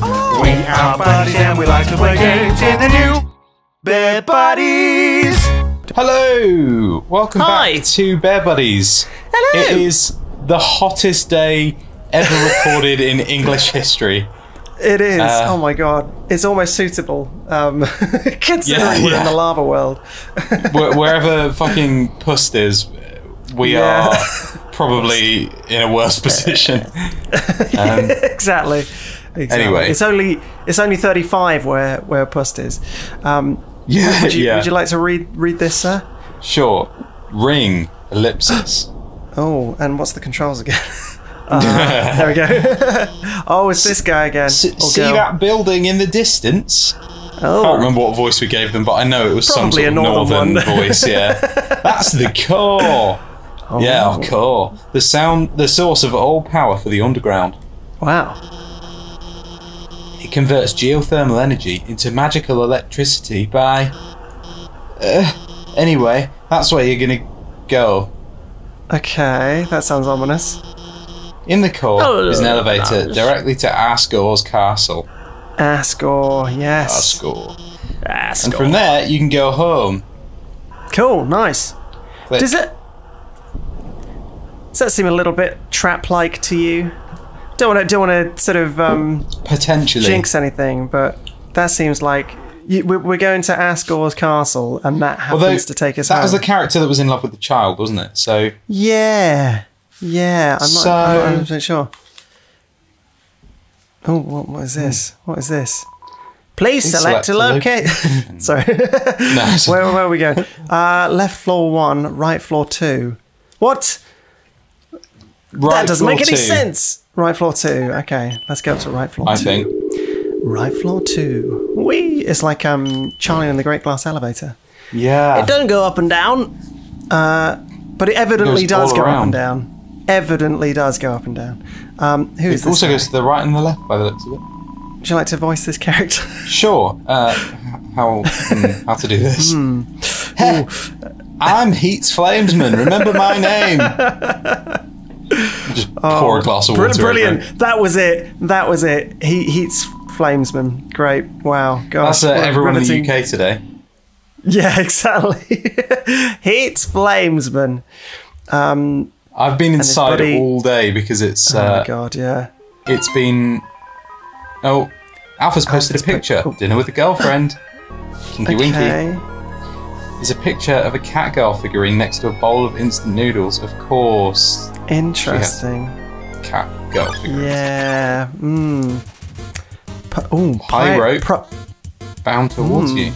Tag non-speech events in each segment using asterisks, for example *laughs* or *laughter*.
We are buddies and we like to play games in the new Bare Buddies. Hello! Welcome Hi. back to Bare Buddies. Hello. It is the hottest day ever *laughs* recorded in English history. It is. Uh, oh my god. It's almost suitable. Um, *laughs* considering Yeah, we're yeah. in the lava world. Where- Wherever fucking Pust is, we Yeah. are *laughs* probably in a worse position. Um, exactly. Exactly. Anyway. it's only it's only thirty five where where Pust is. Um, *laughs* yeah, would you yeah. would you like to read read this, sir? Sure. Ring, ellipsis. Oh, and what's the controls again? *laughs* Uh, there we go. *laughs* oh, it's this guy again. S- see girl. that building in the distance? I Oh, can't remember what voice we gave them, but I know it was Probably some sort of northern northern voice. Yeah, that's the core. Yeah, our core. The sound, the source of all power for the underground. wow. It converts geothermal energy into magical electricity by. Uh, anyway, that's where you're gonna go. Okay, that sounds ominous. In the core Oh, is an elevator nice. directly to Asgore's castle. Asgore, yes. Asgore. Asgore. And from there, you can go home. Cool, nice. Click. Does it? Does that seem a little bit trap-like to you? Don't want to don't want to sort of um, Potentially. jinx anything, but that seems like you, we're, going to Asgore's castle, and that happens Although, to take us that home. was the character that was in love with the child, wasn't it? So yeah, yeah. I'm not. I'm not So- 100% sure. Oh, what, what is this? What is this? Please select, select to to lo- locate. Sorry. no, so- *laughs* where, where are we going? Uh, left floor one, right floor two. What? Right that doesn't make any two, sense. Right floor two. Okay, let's go up to right floor I two. think. Right floor two. We. It's like um Charlie and the Great Glass Elevator. Yeah. It doesn't go up and down, uh, but it evidently Goes does go up and down. Evidently does go up and down. Um, who is It this? also guy? goes to the right and the left by the looks of it. Would you like to voice this character? *laughs* Sure. Uh, how hmm, how to do this? Heh, I'm Heats Flamesman. Remember my name. *laughs* Just pour a glass of water. Oh, brilliant. That was it. That was it. He heats flamesman. Great. Wow. Gosh. That's uh, everyone in the UK today. Yeah, *laughs* exactly. heats flamesman. Um, I've been inside buddy- all day because it's oh uh, my god. Yeah. it's been. Oh, Alphys posted Alphys a picture. po- oh. Dinner with a girlfriend. *laughs* Kinky winky. There's a picture of a cat girl figurine next to a bowl of instant noodles. Of course, Interesting. cat girl figurine. Yeah. Mmm. Oh, High rope. Bound towards you.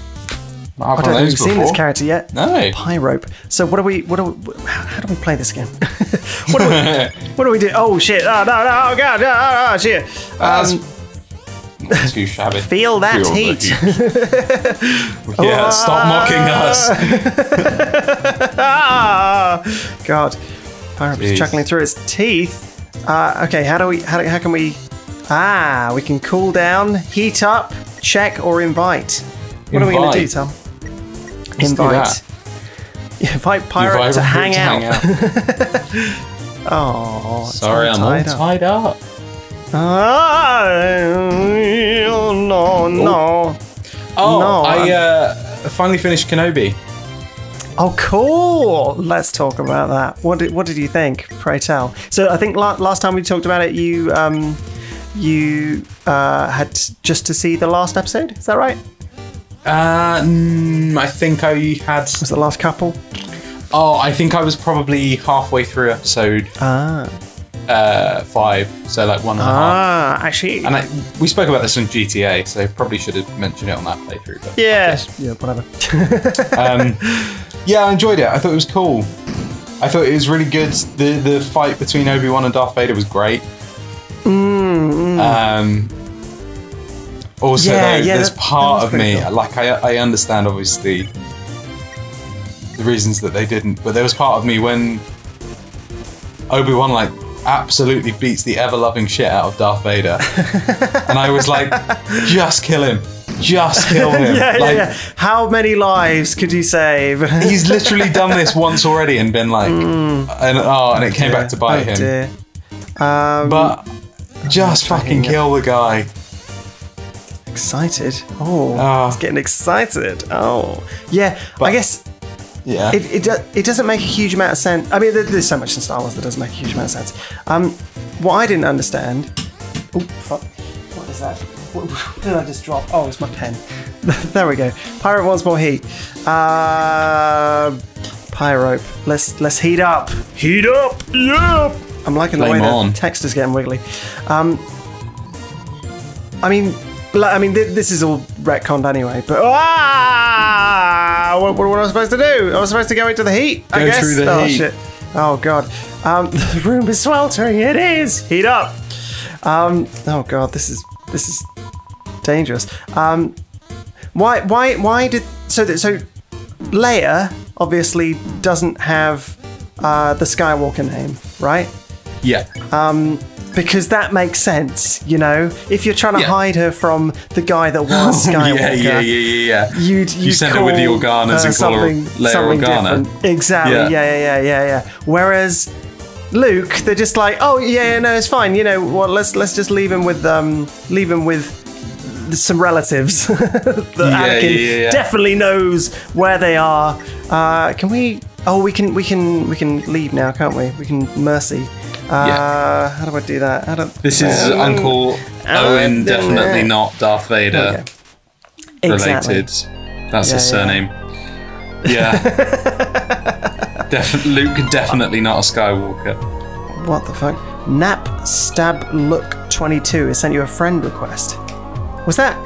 Not Hmm. I don't think we've seen this character yet. No. Pyrope. So what do we? What do? We, how, do we play this again? *laughs* what do we? *laughs* What do we do? Oh shit! Oh no! No! Oh god! Oh, oh shit! Um, too shabby. feel that Feel the heat. *laughs* yeah, stop mocking us. ah! *laughs* God, Pyrope is chuckling through its teeth. Uh, okay, how do we? How, do- how can we? Ah, we can cool down, heat up, check, or invite. What are we going to do, Tom? Let's do that. *laughs* Invite Pyrope Invite to Pyrope hang out. out. Oh, Sorry, I'm all tied up. tied up. Ah, Oh, No, I uh, finally finished Kenobi. Oh, cool. Let's talk about that. What did What did you think? Pray tell. So I think la- last time we talked about it, you um, you uh, had just to see the last episode. Is that right? Uh, mm, I think I had. Was the last couple? Oh, I think I was probably halfway through episode Ah, uh, five, so like one and a half. ah, actually, And I, we spoke about this in GTA, so probably should have mentioned it on that playthrough. But yeah, yeah, whatever. *laughs* *laughs* um, yeah, I enjoyed it. I thought it was cool. I thought it was really good. The the fight between Obi Wan and Darth Vader was great. Um, also, Mm, Yeah, though, yeah, there's that- that part was of me cool. like I I understand obviously the reasons that they didn't, but there was part of me when Obi Wan like absolutely beats the ever loving shit out of Darth Vader, *laughs* and I was like, just kill him, just kill *laughs* him. yeah, like, yeah, yeah. How many lives could you save? *laughs* He's literally done this once already and been like, and oh, and it came back to bite oh, him. Dear. Um, But just fucking kill the guy. excited. Oh, Ah. it's getting excited. Oh, yeah. I guess Yeah. it it, do, it doesn't make a huge amount of sense. I mean, there- there's so much in Star Wars that doesn't make a huge amount of sense. Um, what I didn't understand. Oh, fuck. What is that? What, *laughs* what did I just drop? Oh, it's my pen. *laughs* there we go. Pirate wants more heat. Uh, pyrope. Let's let's heat up. Heat up. Yeah. I'm liking the Flame way on. the text is getting wiggly. Um, I mean, like, I mean, th- this is all retconned anyway. But ah, what, what, what am I supposed to do? I was supposed to go into the heat. I Go guess. through the oh heat. shit. Oh god. Um, *laughs* the room is sweltering. It is. Heat up. Um, oh god, this is this is dangerous. Um, why why why did so that so Leia obviously doesn't have uh, the Skywalker name, right? Yeah. because that makes sense, you know. If you're trying to Yeah. hide her from the guy that was *laughs* Skywalker, yeah, yeah, yeah, yeah, yeah. you'd, you'd You send her with the Organas and call her something, Leia something Organa. different. Exactly. Yeah. Yeah. yeah, yeah, yeah, Whereas Luke, they're just like, oh yeah, no, it's fine. You know, well, let's let's just leave him with um, leave him with some relatives *laughs* that Anakin yeah, yeah, yeah. definitely knows where they are. Uh, can we? Oh, we can, we can, we can leave now, can't we? We can mercy. Uh, Yeah. How do I do that? How do, This is Um, Uncle Owen, uh, definitely uh, not Darth Vader Okay. Exactly. related. That's his Yeah, yeah. surname. Yeah. *laughs* Def- Luke definitely not a Skywalker. What the fuck? Napstablook 22 has sent you a friend request. Was that?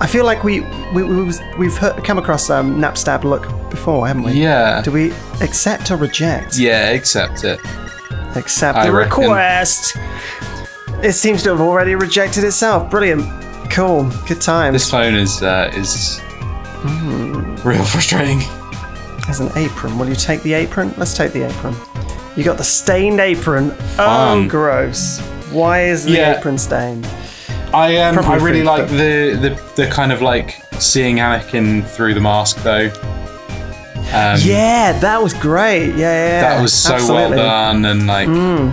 I feel like we, we, we was, we've heard, come across um, Napstablook before, haven't we? Yeah. Do we accept or reject? Yeah, accept it. Accept I the reckon. request. It seems to have already rejected itself. Brilliant. Cool. Good time. This phone is uh, is real *laughs* frustrating. There's an apron. Will you take the apron? Let's take the apron. You got the stained apron. Oh, gross. Why is the Yeah. apron stained? I um, Probably I really food, like but- the, the the kind of like seeing Anakin through the mask though. Um, Yeah, that was great. Yeah, yeah. yeah. that was so Absolutely. Mm. well done, and like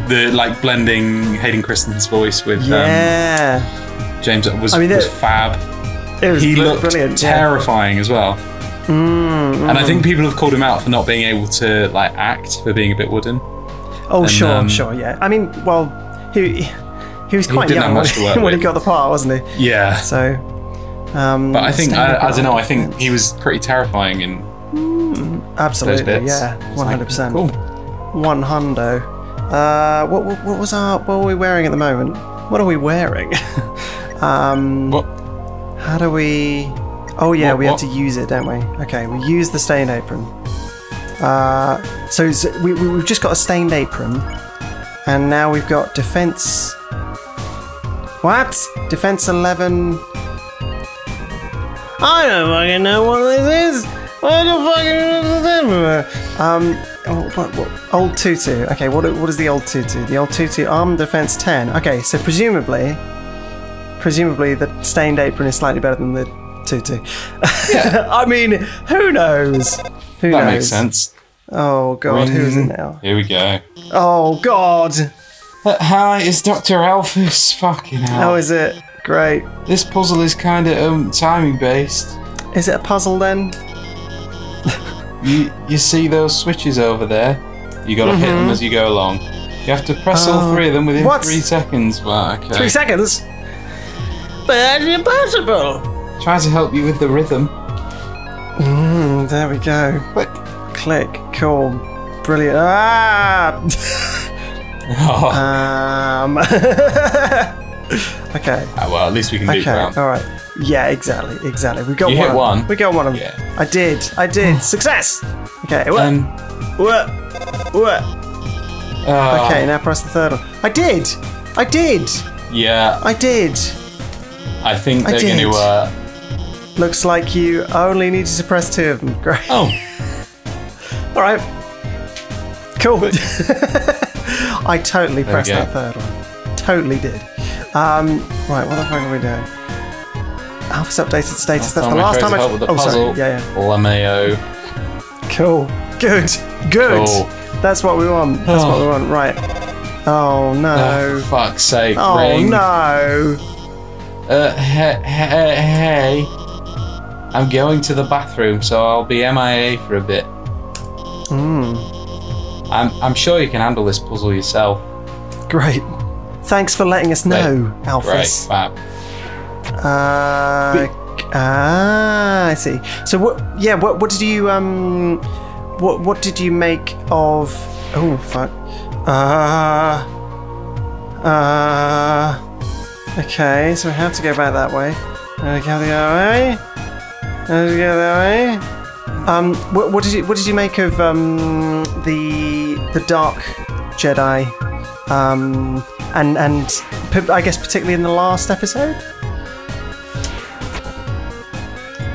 the like blending Hayden Christensen's voice with Yeah, um, James was I mean, was fab. it was He looked brilliant. yeah. terrifying as well. Mm, And I think people have called him out for not being able to like act, for being a bit wooden. Oh, sure, um, sure. Yeah. I mean, well, he he was quite didn't young when, *laughs* when he got the part, wasn't he? Yeah, So, um, but I think I, I don't know. I think he was pretty terrifying in absolutely. Yeah, one hundred percent. One hundo. Uh, what, what what was our what are we wearing at the moment? What are we wearing? *laughs* um, What? how do we? Oh yeah, What- we have to use it, don't we? Okay, we use the stained apron. Uh, so, so we, we, we've just got a stained apron, and now we've got defense. What? Defense eleven. I don't fucking know what this is. What the fucking um? oh, What, what, old tutu. Okay, what what is the old tutu? The old tutu arm defense ten. Okay, so presumably, presumably the stained apron is slightly better than the tutu. *laughs* I mean, who knows? Who That knows? makes sense. Oh god, who is it now? Here we go. Oh god, hi, it's Dr. Alphys. Fucking hell. how is it? Great. This puzzle is kind of um, timing based. Is it a puzzle then? You you see those switches over there? You gotta hit them as you go along. You have to press all three of them within what? three seconds. Well, okay. Three seconds. But that's impossible. Try to help you with the rhythm. Mm, there we go. But Click. Cool. Brilliant. Ah. *laughs* oh, Um. *laughs* okay. ah, well, at least we can do Okay. All right. Yeah. Exactly. Exactly. We got You one. hit of them. one. We got one of them. Yeah. I did. I did. Success. Okay. What? Um, what? What? uh, Okay. Now press the third one. I did. I did. Yeah, I did. I think I they're going did. to. Uh, Looks like you only needed to press two of them. Great. oh, *laughs* All right. Cool. *laughs* I totally pressed go. that third one. Totally did. Um, right, what the fuck are we doing? Alphys updated status. That's the last time I. help with the oh, puzzle. sorry. Yeah, yeah. Cool. Good. Good. Cool. That's what we want. That's what Oh. we want. Right. Oh Oh, no. fuck's sake, Oh ring. no. Uh, hey, hey, hey. I'm going to the bathroom, so I'll be MIA for a bit. Hmm. I'm, I'm sure you can handle this puzzle yourself. Great. Thanks for letting us know, Great, Alphys. fab. Uh, ah, I see. So what? Yeah. What? What did you um? What? What did you make of? Oh fuck. Uh. Uh. Okay. So we have to go back that way. We have to go that way. Have to go that way. Um. What, what did you? What did you make of um the the Dark Jedi? Um. And and I guess particularly in the last episode.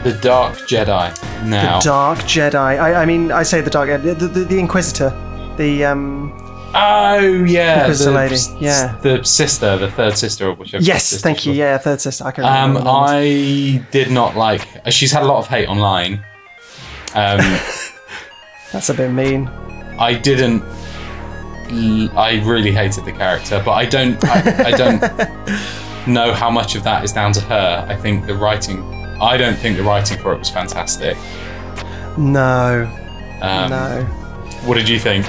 The Dark Jedi. Now. The Dark Jedi. I, I mean, I say the Dark the, the, the Inquisitor. The um. oh, yeah. Inquisitor the, lady, yeah. The sister, the third sister, or whichever. Yes, thank you. was. Yeah, third sister. I can Um, remember. name. I did not like. She's had a lot of hate online. Um, *laughs* That's a bit mean. I didn't. I really hated the character, but I don't. I, I don't *laughs* know how much of that is down to her. I think the writing. I don't think the writing for it was fantastic. No, Um, no. What did you think?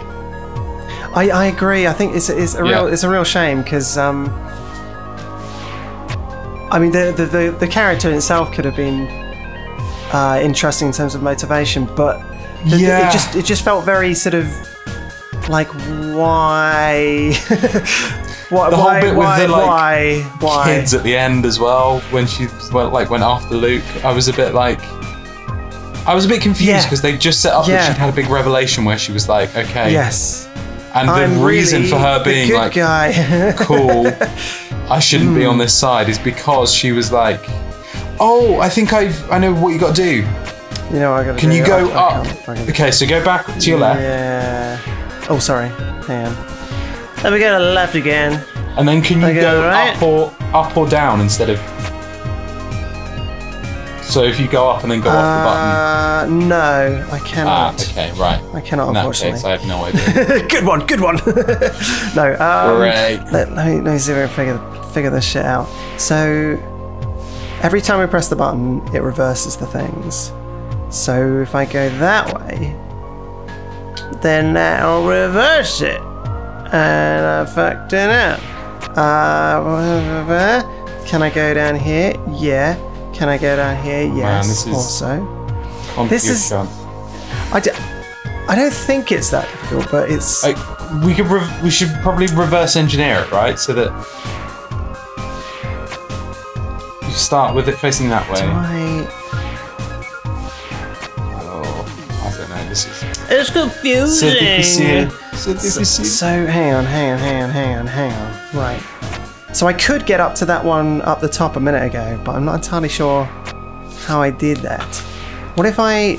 I, I agree. I think it's it's a real Yeah. it's a real shame because um. I mean, the, the the the character itself could have been uh, interesting in terms of motivation, but the- Yeah. it just it just felt very sort of like why *laughs* why The whole why bit with why the, like, why Kids at the end as well when she well, like went after Luke. I was a bit like. I was a bit confused Yeah. because they just set up Yeah. that she'd had a big revelation where she was like, okay, yes and the I'm reason really for her being like, guy *laughs* cool. I shouldn't be Hmm. on this side is because she was like, "Oh, I think I've I know what you got to do. you know I gotta Can do? you go I up? fucking- Okay, so go back to your left, Yeah. Oh, sorry. Hang on. Let me go to the left again. and then can you Okay, go right. up or up or down instead of? So if you go up and then go off the button? Uh, no, I button. Ah, cannot. okay, right. I cannot, In that unfortunately. case, I have no *laughs* idea. good one, good one. *laughs* no, um, let, let me let me see if I can figure figure this shit out. So every time we press the button, it reverses the things. So if I go that way, then that'll reverse it, and I fucked it up. Uh, can I go down here? Yeah. Can I go down here? Yes. this is- Also, This is- gun. I, d- I don't think it's that difficult, but it's. Like, we could we should probably reverse engineer it, right? So that you start with it facing that way. I, Oh, I don't know. This is it's confusing. difficile. C'est So, difficile. so hang on, hang on, hang on, hang on, hang on. Right. So I could get up to that one up the top a minute ago, but I'm not entirely sure how I did that. What if I?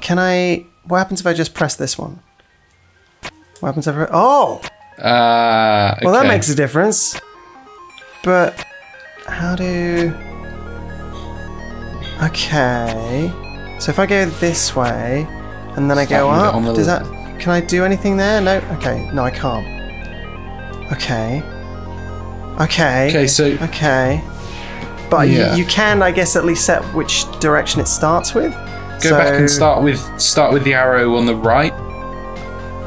Can I? What happens if I just press this one? What happens if I? Oh, Uh, well that makes a difference. But how do? Okay. So if I go this way, and then I go Starting with it up, on the does left. that? Can I do anything there? No. Okay. No, I can't. Okay. Okay. Okay, so Okay. But Yeah. you, you can, I guess, at least set which direction it starts with. go back and start with start with the arrow on the right.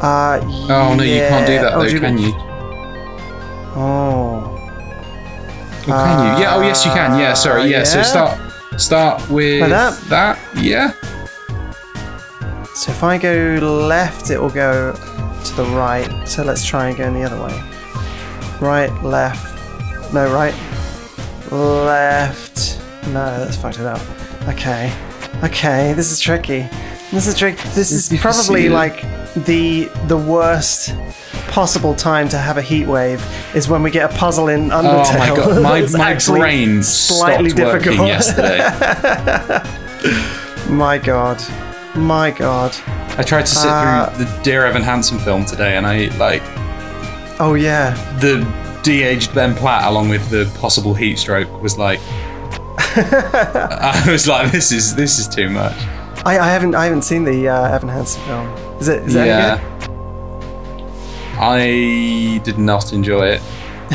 Uh, Oh no, you can't do that Oh, though, do can you? Oh. Or can you? Yeah. Oh yes, you can. Yeah. Sorry. Yeah. So start start with Like that? That. Yeah. So if I go left, it will go to the right. So let's try and go in the other way. Right, left. No, right. Left. No, that's fucked it up. Okay. Okay, this is tricky. This is tricky. This is *laughs* probably like the the worst possible time to have a heat wave is when we get a puzzle in Undertale. Oh my god, my, *laughs* my brain slightly stopped working difficult. yesterday. *laughs* My god. My god. I tried to sit Uh, through the Dear Evan Hansen film today, and I like Oh yeah. the de-aged Ben Platt along with the possible heat stroke was like. *laughs* I was like, this is this is too much. I, I haven't I haven't seen the uh, Evan Hansen film. Is it is it yeah. I did not enjoy it. *laughs*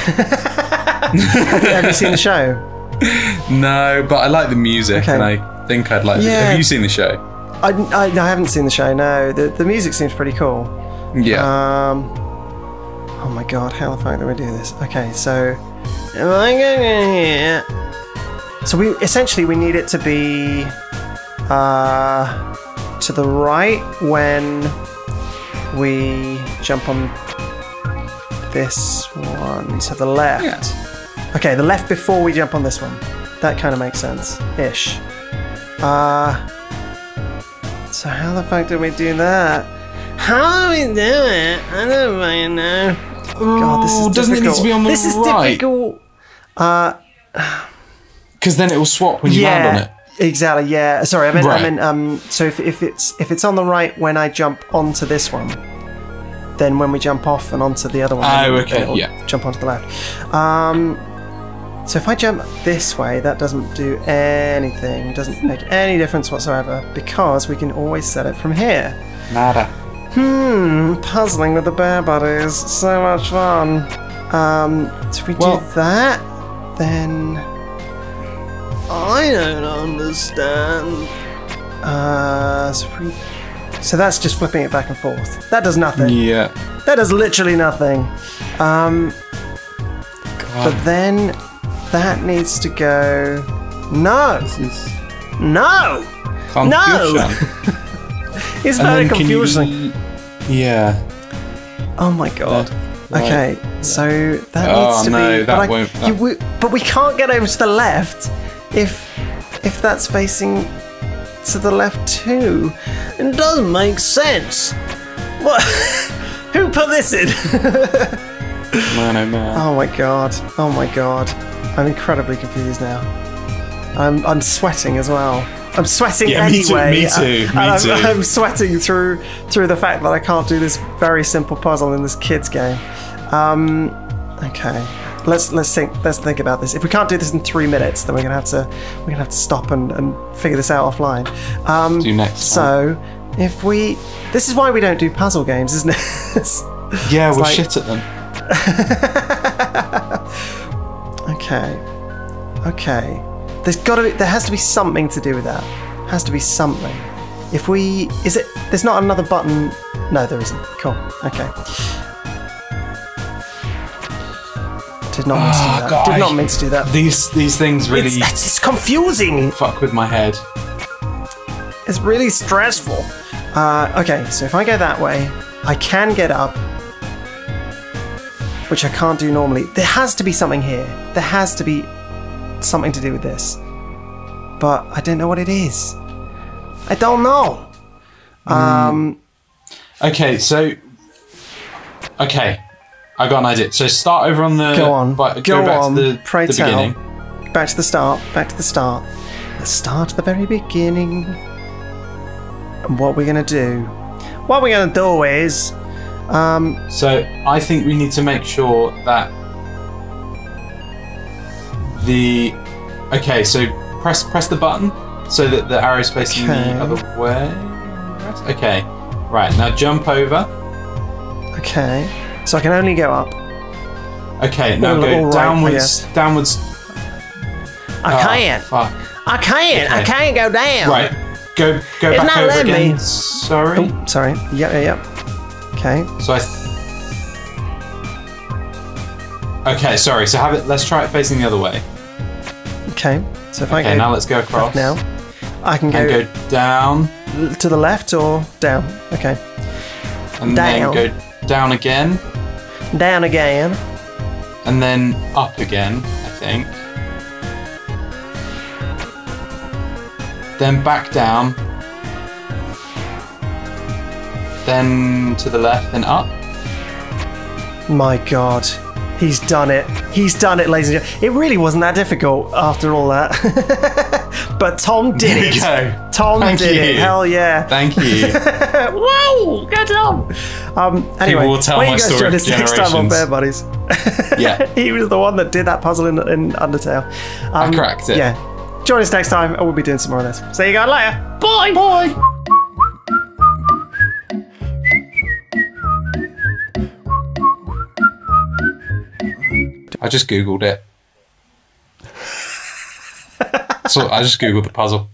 Have you seen the show? *laughs* No, but I like the music, Okay. and I think I'd like. Yeah. Have you seen the show? I, I, I haven't seen the show. No, the the music seems pretty cool. Yeah. Um. Oh my god, how the fuck do we do this? Okay, so. Am I going here? So we essentially we need it to be uh to the right when we jump on this one to the left. Okay, the left before we jump on this one. That kind of makes sense, ish. Uh. So how the fuck do we do that? How do we do it? I don't fucking know. God, this is Ooh, doesn't it need difficult. to be on the This is right? difficult. Because then it will swap when you land on it. Exactly. Yeah. Sorry, I meant. I Right. meant. Um. So if, if it's if it's on the right when I jump onto this one, then when we jump off and onto the other one, Oh, okay, it'll yeah. Jump onto the left. Um. So if I jump this way, that doesn't do anything. Doesn't make any difference whatsoever because we can always set it from here. Nada. Hmm, puzzling with the bare buddies. So much fun. Um, so if we Well- do that, then. I don't understand. Uh, so, we... so that's just flipping it back and forth. That does nothing. Yeah. That does literally nothing. Um, but then that needs to go. No! This is No! confusion. *laughs* It's And very then can you- confusing. Yeah. Oh my god. Right. Okay, so that Oh, needs to no, be. that but, I- won't- that- you- we, but we can't get over to the left if if that's facing to the left too. It doesn't make sense. What? *laughs* Who put this in? *laughs* Man, oh man. oh my god. Oh my god. I'm incredibly confused now. I'm I'm sweating as well. I'm sweating Yeah, me too, me too, *laughs* me I'm, too. I'm sweating through through the fact that I can't do this very simple puzzle in this kids game. Um, okay, let's let's think let's think about this. If we can't do this in three minutes, then we're gonna have to we're gonna have to stop and, and figure this out offline. Um, Do next So if we, this is why we don't do puzzle games, isn't it? *laughs* yeah, we're like- shit at them. *laughs* Okay. Okay. There's got to be. There has to be something to do with that. Has to be something. If we, is it? There's not another button. No, there isn't. Cool. Okay. Did not mean to do Oh, that. Did not mean to do that. These these things really It's, it's, it's confusing. fuck with my head. It's really stressful. Uh, okay, so if I go that way, I can get up, which I can't do normally. There has to be something here. There has to be something to do with this. But I don't know what it is. I don't know. Um, Okay, so okay, I got an idea. So start over on the Go on. but Go go back on. to the, Pray the tell. beginning. back to the start. Back to the start. Let's start at the very beginning. And what we're going to do. What we're going to do is. Um, So I think we need to make sure that the okay. So press press the button so that the arrow's facing Okay. the other way. Okay, right now jump over. okay. So I can only go up. Okay, now All- go all right, downwards. downwards. I Ah, can't. fuck. I can't. I can't go down. Right, go go It's back over again. me. Sorry. Oh, sorry. Yep, yep, yep. Okay. So I. Th- okay, sorry. So have it. Let's try it facing the other way. Okay. So if I Okay, go now let's go across. now, I can And go, go down, to the left or down. Okay. and Down. then go down again, Down again. and then up again. I think. Then back down. Then to the left, then up. My God. He's done it. He's done it, ladies and gentlemen. It really wasn't that difficult after all that. *laughs* but Tom did There it. go. Tom Thank did it. Hell yeah. Thank you. *laughs* Whoa! Good Tom. Um, anyway, will tell why my you guys story join us next time on. Bare Buddies? *laughs* yeah. he was the one that did that puzzle in, in Undertale. Um, cracked it. Yeah. Join us next time, and we'll be doing some more of this. See you guys later. Bye. Bye. I just googled it. so I just googled the puzzle.